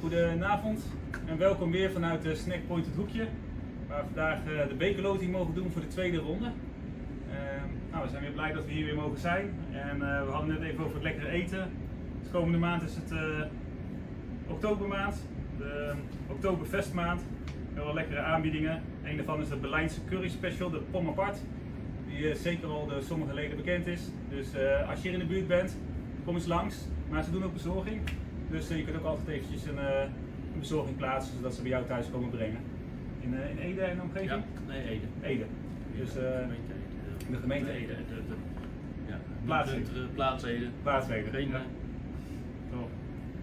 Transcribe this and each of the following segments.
Goedenavond en welkom weer vanuit de Snackpoint het Hoekje. Waar we vandaag eh, de bekerloting mogen doen voor de tweede ronde. Ehm, nou, we zijn weer blij dat we hier weer mogen zijn. En eh, we hadden net even over het lekkere eten. De komende maand is het eh, oktobermaand, de oktoberfestmaand. Heel veel lekkere aanbiedingen. Een daarvan is de Berlijnse curry special, de Pom Apart. Die zeker al door sommige leden bekend is. Dus als je hier in de buurt bent, kom eens langs. Maar ze doen ook bezorging. Dus je kunt ook altijd eventjes een, een bezorging plaatsen, zodat ze bij jou thuis komen brengen. In, in Ede en de omgeving? Ja, nee, Ede. Ede. Dus, uh, de gemeente Ede. De, de, de, ja, Plaats Ede. Plaats Ede. Plaats Ede. Ja.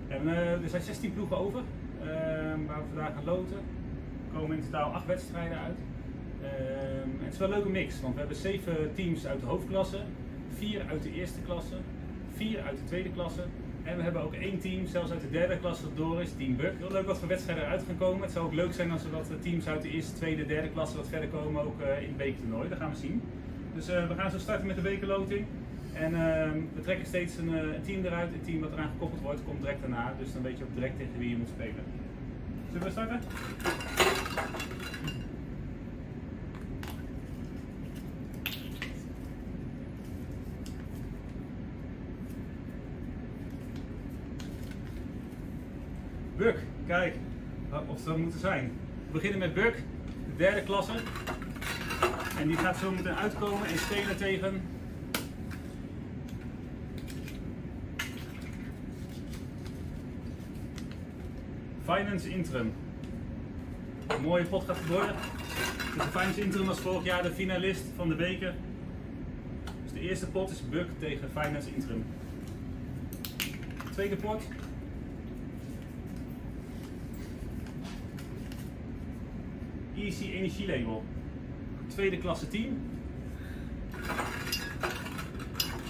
En, er zijn 16 ploegen over, uh, waar we vandaag gaan loten. Er komen in totaal 8 wedstrijden uit. en het is wel een leuke mix, want we hebben 7 teams uit de hoofdklasse, 4 uit de eerste klasse, 4 uit de tweede klasse en we hebben ook één team, zelfs uit de derde klasse, Doris, Team Buck. Heel leuk wat voor wedstrijden eruit gaan komen. Het zou ook leuk zijn als er wat teams uit de eerste, tweede, derde klasse wat verder komen, ook uh, in het bekertoernooi. Dat gaan we zien. Dus uh, we gaan zo starten met de bekerloting. En uh, we trekken steeds een, een, team eruit. Het team wat eraan gekoppeld wordt, komt direct daarna. Dus dan weet je ook direct tegen wie je moet spelen. Zullen we starten? Buck, kijk of ze moeten zijn. We beginnen met Buck, de derde klasse. En die gaat zo meteen uitkomen en spelen tegen. Finance Interim. Een mooie pot gaat het worden. Dus de Finance Interim was vorig jaar de finalist van de beker. Dus de eerste pot is Buck tegen Finance Interim. De tweede pot Easy Energielabel. Tweede klasse team.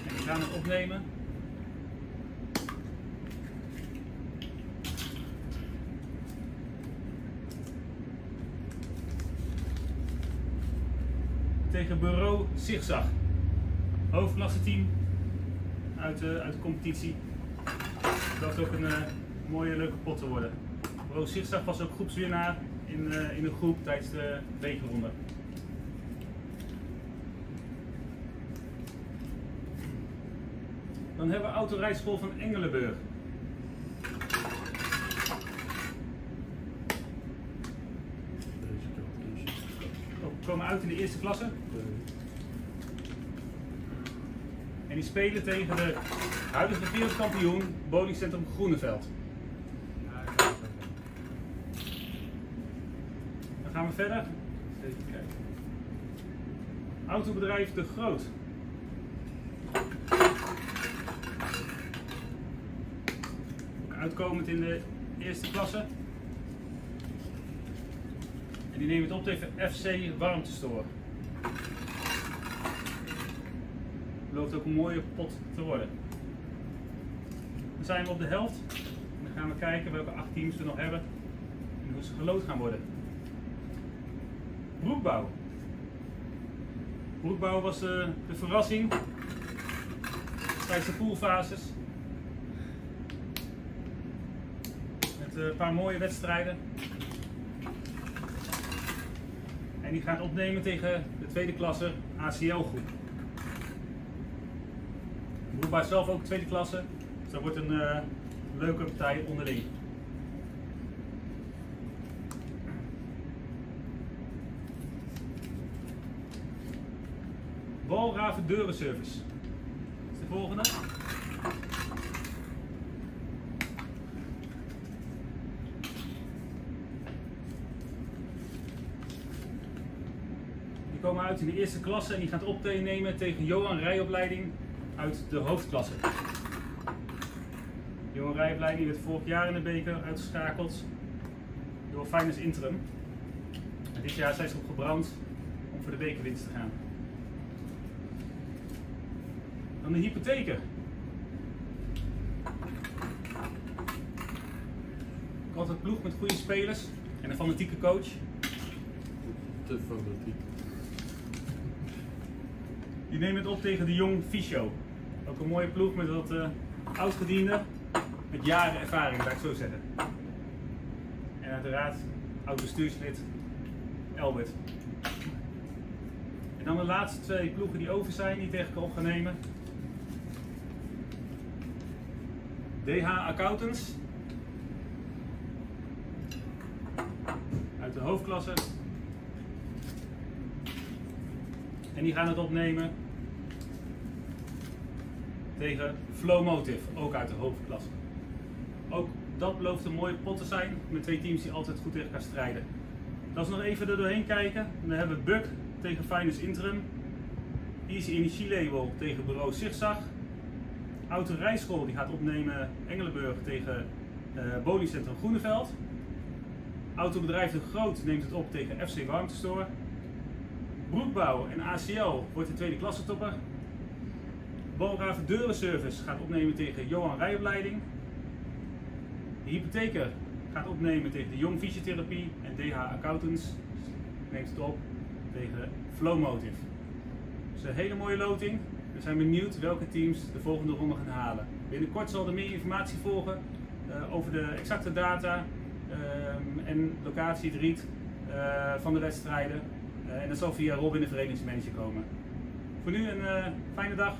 En die gaan we opnemen. Tegen bureau Zigzag. Hoofdklasse team uit de, uit de competitie. Dat ook een uh, mooie leuke pot te worden. Bureau Zigzag was ook groepswinnaar in, uh, in een groep tijdens de bekerronde. Dan hebben we autorijschool van Engelenburg. We komen uit in de eerste klasse. En die spelen tegen de huidige wereldkampioen bowlingcentrum Groeneveld. Verder. Kijken. Autobedrijf De Groot. Ook uitkomend in de eerste klasse. En die nemen het op tegen FC Warmtestore. Loopt ook een mooie pot te worden. Dan zijn we op de helft. En dan gaan we kijken welke acht teams we nog hebben en hoe ze gelood gaan worden. Broekbouw. Broekbouw was uh, de verrassing tijdens de poolfases. Met uh, een paar mooie wedstrijden. En die gaan opnemen tegen de tweede klasse ACL groep. Broekbouw zelf ook tweede klasse. Dus dat wordt een uh, leuke partij onderling. Walraven Deurenservice. Is de volgende. Die komen uit in de eerste klasse en die gaat opnemen tegen Johan Rijopleiding uit de hoofdklasse. Johan Rijopleiding werd vorig jaar in de beker uitgeschakeld door Finance Interim. En dit jaar zijn ze opgebrand om voor de bekerwinst te gaan. Dan de hypotheker. Altijd ploeg met goede spelers en een fanatieke coach. Te fanatiek. Die nemen het op tegen de Jong Ficho. Ook een mooie ploeg met wat uh, oudgedienden. Met jaren ervaring, laat ik zo zeggen. En uiteraard oud-bestuurslid Elbert. En dan de laatste twee ploegen die over zijn, die tegen op gaan nemen. DH Accountants. Uit de hoofdklasse. En die gaan het opnemen tegen Flow Motive, ook uit de hoofdklasse. Ook dat belooft een mooie pot te zijn met twee teams die altijd goed tegen elkaar strijden. Dat is nog even er doorheen kijken. Dan hebben we Buck tegen Finance Interim. Easy Energy Label tegen Bureau Zigzag. Auto Rijschool die gaat opnemen Engelenburg tegen uh, Bowlingcentrum Groeneveld. Autobedrijf De Groot neemt het op tegen FC Warmtestore. Broekbouw en ACL wordt de tweede klasse topper. Deurenservice gaat opnemen tegen Johan Rijopleiding. Hypotheker gaat opnemen tegen de Jong Fysiotherapie en DH Accountants neemt het op tegen Flowmotive. Dus een hele mooie loting. We zijn benieuwd welke teams de volgende ronde gaan halen. Binnenkort zal er meer informatie volgen uh, over de exacte data uh, en locatie, het riet uh, van de wedstrijden. en dat zal via Robin de verenigingsmanager komen. Voor nu een fijne dag,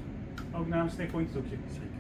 ook namens Snackpoint. Zeker.